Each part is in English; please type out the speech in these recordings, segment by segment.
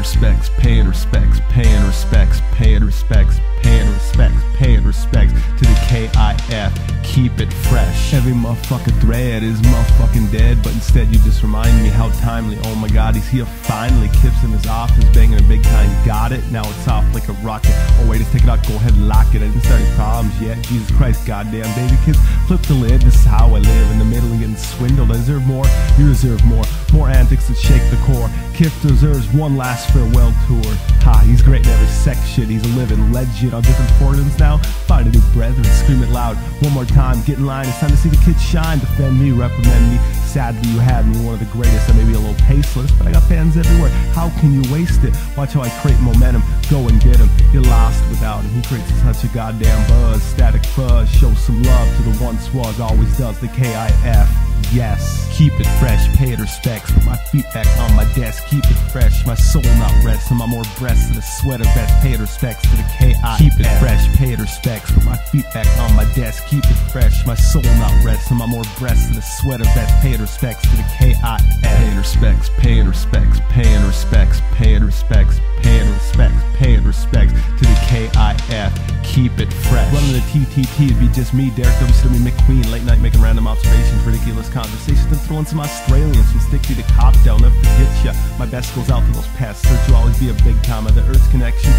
respects, paying respects, paying respects, paying respects, paying respects, paying respects to the KI. Keep it fresh. Every motherfucking thread is motherfucking dead, but instead you just remind me how timely. Oh my god, he's here finally. Kips in his office, banging a big kind. Got it? Now it's off like a rocket. Oh wait, just take it out, go ahead and lock it. I didn't start any problems yet. Jesus Christ, goddamn baby kids, flip the lid. This is how I live in the middle and getting swindled. I deserve more. You deserve more. More antics that shake the core. Kip deserves one last farewell tour. Ha, he's great in every section. He's a living legend on different forums now. Scream it loud. One more time, get in line. It's time to see the kids shine. Defend me, reprimand me. Sadly, you have me, one of the greatest. I may be a little tasteless, but I got fans everywhere. How can you waste it? Watch how I create momentum. Go and get him. You're lost without him. He creates such a goddamn buzz. Static fuzz. Show some love to the once was, always does. The KIF. Yes, keep it fresh, pay it respects. Put my feet back on my desk, keep it fresh. My soul not rest, and my more breasts to the sweater vest. Pay it respects to the KI. Keep it fresh, pay it respects. Put my feet back on my desk, keep it fresh. My soul not rest, and my more breasts to the sweater vest. Pay it respects to the KI. Paying respects, paying respects, paying respects, paying respects, paying respects, paying respects to the KIF. Keep it fresh. Running the TTT, it'd be just me, Derek WCW McQueen. Late night making random observations, ridiculous conversations, then throwing some Australians from Sticky to Copdale. Never forget ya. My best goes out to those past. Search will always be a big time of the Earth's connection.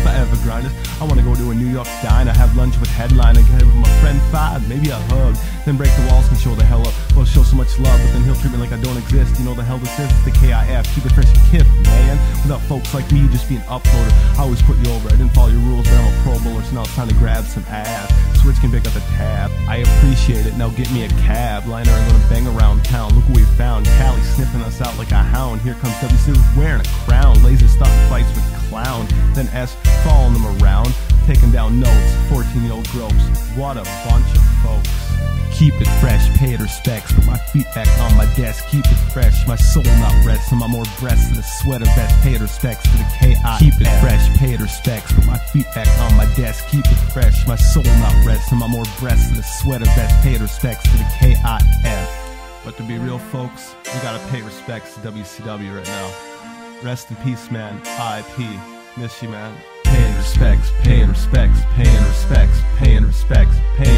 Grinders. I wanna go to a New York diner, have lunch with headline, and get with my friend Five, maybe a hug. Then break the walls and show the hell up. Well, show so much love, but then he'll treat me like I don't exist. You know the hell this is? The KIF. Keep it fresh and kip, man. Without folks like me just being uploader, I always put you over. I didn't follow your rules, but I'm a pro bowler, so now it's time to grab some ass. Switch can pick up the tab. I appreciate it. Now get me a cab. Liner, I'm gonna bang around town. Look what we found. Callie sniffing us out like a hound. Here comes WC wearing a crown. Laser stuff fights with Then S following them around. Taking down notes. 14 year old gropes. What a bunch of folks. Keep it fresh, pay it respects. Put my feet back on my desk, keep it fresh. My soul not rest, my more breasts to the sweater vest. Pay it respects to the KI. Keep it fresh, pay it respects. Put my feet back on my desk, keep it fresh. My soul not rest, my more breasts to the sweater vest. Pay it respects to the KIF. But to be real, folks, we gotta pay respects to WCW right now. Rest in peace, man. IP. Miss you, man. Paying respects, paying respects, paying respects, paying respects, paying